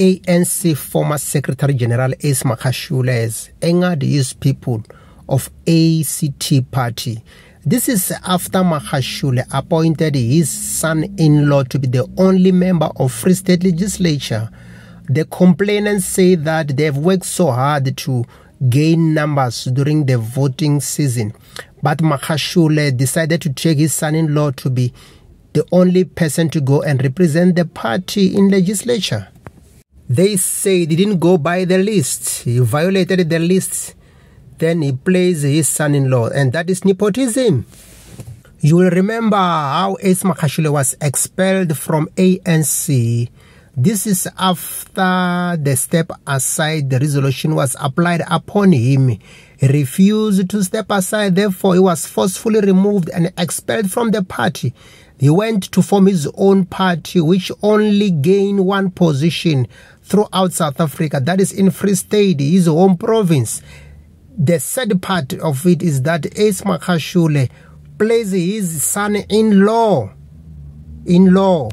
ANC former Secretary General Ace Magashule has angered his people of ACT Party. This is after Magashule appointed his son-in-law to be the only member of Free State Legislature. The complainants say that they've worked so hard to gain numbers during the voting season, but Magashule decided to take his son-in-law to be the only person to go and represent the party in legislature. They say he didn't go by the list. He violated the list. Then he plays his son-in-law, and that is nepotism. You will remember how Ace Magashule was expelled from ANC. This is after the step aside the resolution was applied upon him. He refused to step aside, therefore, he was forcefully removed and expelled from the party. He went to form his own party, which only gained one position throughout South Africa, that is in Free State, his home province. The sad part of it is that Ace Magashule plays his son in law, in law